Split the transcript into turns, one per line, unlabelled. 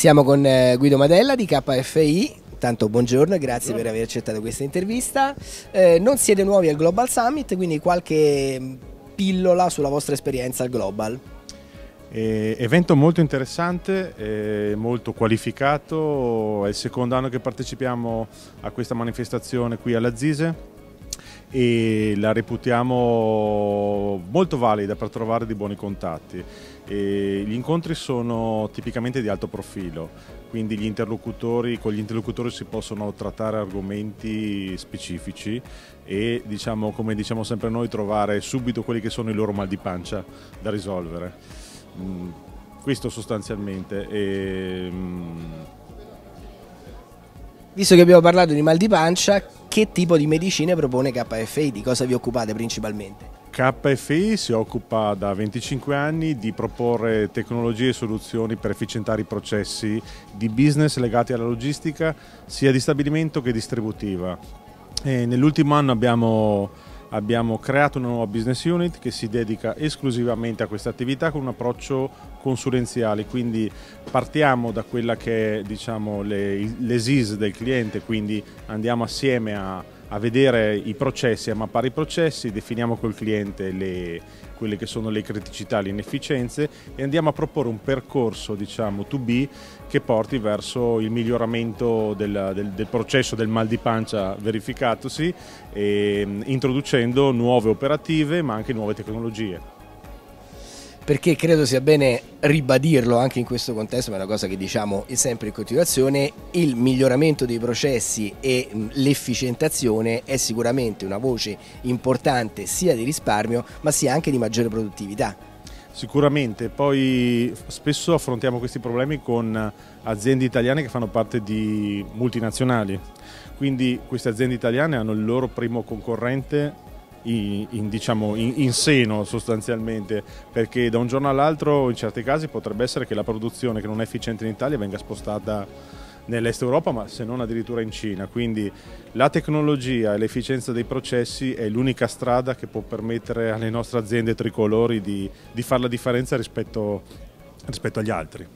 Siamo con eh, Guido Madella di KFI. Tanto buongiorno e grazie per aver accettato questa intervista. Eh, non siete nuovi al Global Summit, quindi qualche mm, pillola sulla vostra esperienza al Global.
Eh, evento molto interessante, eh, molto qualificato, è il secondo anno che partecipiamo a questa manifestazione qui alla Zise e la reputiamo molto valida per trovare dei buoni contatti. E gli incontri sono tipicamente di alto profilo, quindi gli interlocutori, con gli interlocutori si possono trattare argomenti specifici e diciamo, come diciamo sempre noi trovare subito quelli che sono i loro mal di pancia da risolvere. Mm, questo sostanzialmente. E,
mm, Visto che abbiamo parlato di mal di pancia, che tipo di medicine propone KFI? Di cosa vi occupate principalmente?
KFI si occupa da 25 anni di proporre tecnologie e soluzioni per efficientare i processi di business legati alla logistica sia di stabilimento che distributiva. nell'ultimo anno abbiamo abbiamo creato una nuova business unit che si dedica esclusivamente a questa attività con un approccio consulenziale, quindi partiamo da quella che è diciamo, le, le SIS del cliente, quindi andiamo assieme a a vedere i processi, a mappare i processi, definiamo col cliente le, quelle che sono le criticità, le inefficienze e andiamo a proporre un percorso diciamo to be che porti verso il miglioramento del, del, del processo del mal di pancia verificatosi e, introducendo nuove operative ma anche nuove tecnologie
perché credo sia bene ribadirlo anche in questo contesto, ma è una cosa che diciamo sempre in continuazione, il miglioramento dei processi e l'efficientazione è sicuramente una voce importante sia di risparmio ma sia anche di maggiore produttività.
Sicuramente, poi spesso affrontiamo questi problemi con aziende italiane che fanno parte di multinazionali, quindi queste aziende italiane hanno il loro primo concorrente in, in, diciamo, in, in, seno sostanzialmente, perché da un giorno all'altro in certi casi potrebbe essere che la produzione che non è efficiente in Italia venga spostata nell'est Europa, ma se non addirittura in Cina. Quindi la tecnologia e l'efficienza dei processi è l'unica strada che può permettere alle nostre aziende tricolori di, di fare la differenza rispetto, rispetto agli altri.